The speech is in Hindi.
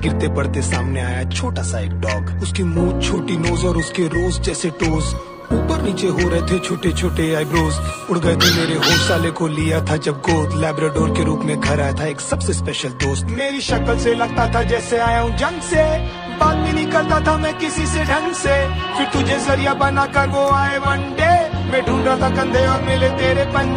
गिरते पड़ते सामने आया छोटा सा एक डॉग। उसकी मुँह छोटी नोज़ और उसके रोज जैसे टोज ऊपर नीचे हो रहे थे छोटे छोटे आईब्रोज उड़ गए थे मेरे होश साले को लिया था जब गोद। लैब्राडोर के रूप में घर आया था एक सबसे स्पेशल दोस्त। मेरी शक्ल से लगता था जैसे आया हूँ जंग से। बात भी नहीं करता था मैं किसी से ढंग से। फिर तुझे ज़रिया बना कर वो आए वनडे मैं ढूंढ रहा था कंधे और मिले तेरे पंजे।